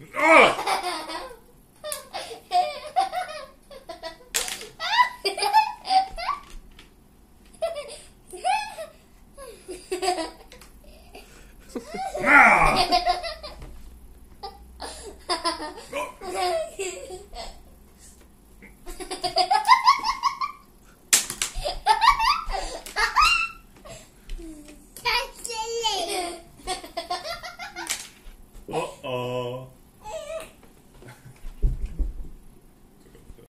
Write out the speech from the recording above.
Ugh! Uh oh.